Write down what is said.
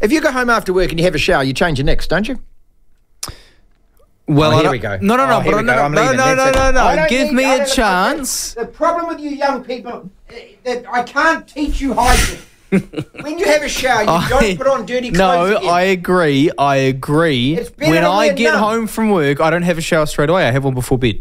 If you go home after work and you have a shower, you change your next, don't you? Well, Oh, here we go. No, no, no, Oh, here but we no, go. no, I'm no, no, no, no, no. Give need- me a chance. The problem with you young people uh, that I can't teach you hygiene. when you have a shower, you I- don't put on dirty clothes. No, again. I agree. I agree. It's When I get none. home from work, I don't have a shower straight away. I have one before bed.